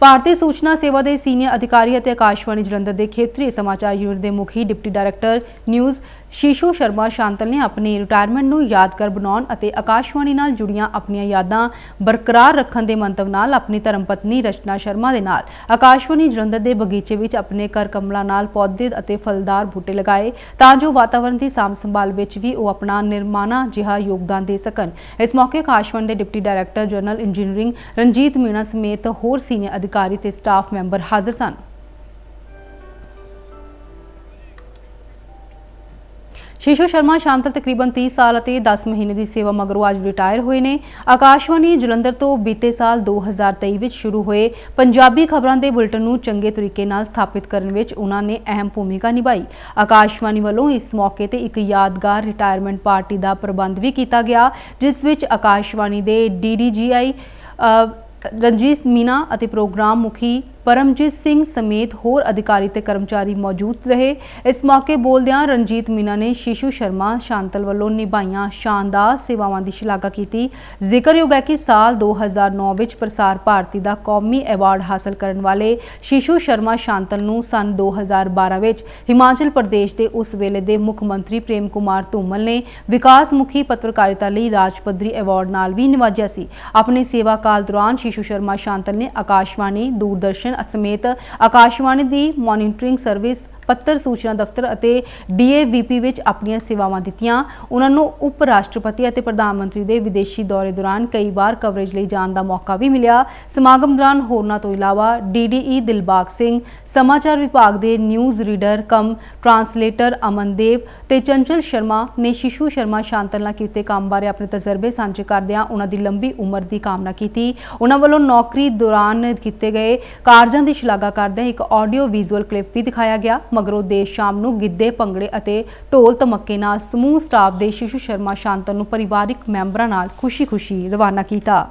ਭਾਰਤੀ ਸੂਚਨਾ ਸੇਵਾ ਦੇ ਸੀਨੀਅਰ ਅਧਿਕਾਰੀ ਅਤੇ ਆਕਾਸ਼ਵਾਣੀ ਜਲੰਧਰ ਦੇ ਖੇਤਰੀ ਸਮਾਚਾਰ ਯੂਨਿਟ ਦੇ ਮੁਖੀ deputy director news Shishu Sharma Shantal ਨੇ ਆਪਣੀ ਰਿਟਾਇਰਮੈਂਟ ਨੂੰ ਯਾਦਗਾਰ ਬਣਾਉਣ ਅਤੇ ਆਕਾਸ਼ਵਾਣੀ ਨਾਲ ਜੁੜੀਆਂ ਆਪਣੀਆਂ ਯਾਦਾਂ ਬਰਕਰਾਰ ਰੱਖਣ ਦੇ ਮੰਤਵ ਨਾਲ ਆਪਣੀ ਧਰਮ ਪਤਨੀ ਰਚਨਾ ਸ਼ਰਮਾ ਦੇ ਨਾਲ। ਆਕਾਸ਼ਵਾਣੀ ਜਲੰਧਰ ਦੇ ਬਗੀਚੇ ਵਿੱਚ ਆਪਣੇ ਘਰ ਕਮਲਾਂ ਨਾਲ ਪੌਦੇ ਅਤੇ ਫਲਦਾਰ ਬੂਟੇ ਲਗਾਏ ਤਾਂ ਜੋ ਵਾਤਾਵਰਣ ਦੀ ਸਾਂਭ ਸੰਭਾਲ ਵਿੱਚ ਵੀ ਉਹ ਆਪਣਾ ਨਿਰਮਾਣਾ ਜਿਹਾ ਯੋਗਦਾਨ ਦੇ ਸਕਣ। ਇਸ ਮੌਕੇ ਆਕਾਸ਼ਵਾਣੀ ਦੇ deputy director general engineering Ranjeet Meena ਸਮੇਤ ਹੋਰ ਸੀਨੀਅਰ ਅਧਿਕਾਰੀ ਤੇ ਸਟਾਫ ਮੈਂਬਰ ਹਾਜ਼ਰ ਸਨ। ਸ਼ੀਸ਼ੂ ਸ਼ਰਮਾ ਸ਼ਾਂਤਲ ਤਕਰੀਬਨ 30 ਸਾਲ ਅਤੇ 10 ਮਹੀਨੇ ਦੀ ਸੇਵਾ ਮਗਰੋਂ ਅੱਜ ਰਿਟਾਇਰ ਹੋਏ ਨੇ। ਆਕਾਸ਼ਵਾਣੀ ਜਲੰਧਰ ਤੋਂ ਬੀਤੇ ਸਾਲ 2023 ਵਿੱਚ ਸ਼ੁਰੂ ਹੋਏ ਪੰਜਾਬੀ ਖਬਰਾਂ ਦੇ ਬੁਲਟਨ ਨੂੰ ਚੰਗੇ ਤਰੀਕੇ ਨਾਲ ਸਥਾਪਿਤ ਕਰਨ ਵਿੱਚ ਉਹਨਾਂ ਨੇ ਅਹਿਮ ਭੂਮਿਕਾ ਨਿਭਾਈ। ਆਕਾਸ਼ਵਾਣੀ ਵੱਲੋਂ ਇਸ ਮੌਕੇ ਤੇ ਇੱਕ ਯਾਦਗਾਰ ਰਿਟਾਇਰਮੈਂਟ ਪਾਰਟੀ ਦਾ ਪ੍ਰਬੰਧ ਵੀ ਕੀਤਾ ਗਿਆ, ਜਿਸ ਵਿੱਚ ਆਕਾਸ਼ਵਾਣੀ ਦੇ ਡੀਡੀਜੀਆਈ ਰਣਜੀਤ ਮੀਨਾ ਅਤੇ ਪ੍ਰੋਗਰਾਮ ਮੁਖੀ ਪਰਮਜੀਤ ਸਿੰਘ ਸਮੇਤ ਹੋਰ ਅਧਿਕਾਰੀ ਤੇ ਕਰਮਚਾਰੀ ਮੌਜੂਦ ਰਹੇ। ਇਸ ਮੌਕੇ ਬੋਲਦਿਆਂ ਰਣਜੀਤ ਮੀਨਾ ਨੇ ਸ਼ਿਸ਼ੂ ਸ਼ਰਮਾ, ਸ਼ਾਂਤਲ ਵੱਲੋਂ ਨਿਭਾਈਆਂ ਸ਼ਾਨਦਾਰ ਸੇਵਾਵਾਂ ਦੀ ਸ਼ਲਾਘਾ ਕੀਤੀ। ਜ਼ਿਕਰਯੋਗ ਹੈ ਕਿ ਸਾਲ 2009 ਵਿੱਚ ਪ੍ਰਸਾਰ ਭਾਰਤੀ ਦਾ ਕੌਮੀ ਐਵਾਰਡ ਹਾਸਲ ਕਰਨ ਵਾਲੇ ਸ਼ਿਸ਼ੂ ਸ਼ਰਮਾ ਸ਼ਾਂਤਲ ਨੂੰ ਸਨ 2012 ਵਿੱਚ ਹਿਮਾਚਲ ਪ੍ਰਦੇਸ਼ ਦੇ ਉਸ ਵੇਲੇ ਦੇ ਮੁੱਖ ਮੰਤਰੀ ਪ੍ਰੇਮ ਕੁਮਾਰ ਧੂਮਲ ਨੇ ਵਿਕਾਸ ਮੁਖੀ ਪੱਤਰਕਾਰਿਤਾ ਲਈ ਰਾਜ ਪੱਧਰੀ ਐਵਾਰਡ ਨਾਲ ਵੀ ਨਿਵਾਜਿਆ ਸੀ। ਆਪਣੇ ਸੇਵਾ ਕਾਲ ਦੌਰਾਨ ਸ਼ਿਸ਼ੂ ਸ਼ਰਮਾ ਸ਼ਾਂਤਲ ਨੇ ਆਕਾਸ਼ਵਾਣੀ, ਦੂਰਦਰਸ਼ਨ ਸਮੇਤ ਆਕਾਸ਼ਵਾਣੀ ਦੀ ਮੋਨੀਟਰਿੰਗ ਸਰਵਿਸ ਪੱਤਰ ਸੂਚਨਾ ਦਫ਼ਤਰ ਅਤੇ ਡੀਏਵੀਪੀ ਵਿੱਚ ਆਪਣੀਆਂ ਸੇਵਾਵਾਂ ਦਿੱਤੀਆਂ। ਉਹਨਾਂ ਨੂੰ ਉਪ ਰਾਸ਼ਟਰਪਤੀ ਅਤੇ ਪ੍ਰਧਾਨ ਮੰਤਰੀ ਦੇ ਵਿਦੇਸ਼ੀ ਦੌਰੇ ਦੌਰਾਨ ਕਈ ਵਾਰ ਕਵਰੇਜ ਲਈ ਜਾਣ ਦਾ ਮੌਕਾ ਵੀ ਮਿਲਿਆ। ਸਮਾਗਮ ਦੌਰਾਨ ਹੋਰਨਾਂ ਤੋਂ ਇਲਾਵਾ ਡੀਡੀਈ ਦਿਲਬਾਗ ਸਿੰਘ, ਸਮਾਚਾਰ ਵਿਭਾਗ ਦੇ news reader cum translator Amandev ਤੇ ਚੰਚਲ ਸ਼ਰਮਾ ਨੇ ਸ਼ਿਸ਼ੂ ਸ਼ਰਮਾ, ਸ਼ਾਂਤਲ ਕੀਤੇ ਕੰਮ ਬਾਰੇ ਆਪਣੇ ਤਜਰਬੇ ਸਾਂਝੇ ਕਰਦਿਆਂ ਉਹਨਾਂ ਦੀ ਲੰਬੀ ਉਮਰ ਦੀ ਕਾਮਨਾ ਕੀਤੀ। ਉਹਨਾਂ ਵੱਲੋਂ ਨੌਕਰੀ ਦੌਰਾਨ ਕੀਤੇ ਗਏ ਕਾਰਜਾਂ ਦੀ ਸ਼ਲਾਘਾ ਕਰਦਿਆਂ ਇੱਕ ਆਡੀਓ ਵਿਜ਼ੂਅਲ ਕਲਿੱਪ ਵੀ ਦਿਖਾਇਆ ਗਿਆ। ਮਗਰੋਂ ਦੇਰ ਸ਼ਾਮ ਨੂੰ ਗਿੱਧੇ, ਭੰਗੜੇ ਅਤੇ ਢੋਲ ਧਮੱਕੇ ਨਾਲ ਸਮੂਹ ਸਟਾਫ ਦੇ ਸ਼ਿਸ਼ੂ ਸ਼ਰਮਾ ਸ਼ਾਂਤਨ ਨੂੰ ਪਰਿਵਾਰਿਕ ਮੈਂਬਰਾਂ ਨਾਲ ਖੁਸ਼ੀ-ਖੁਸ਼ੀ ਰਵਾਨਾ ਕੀਤਾ।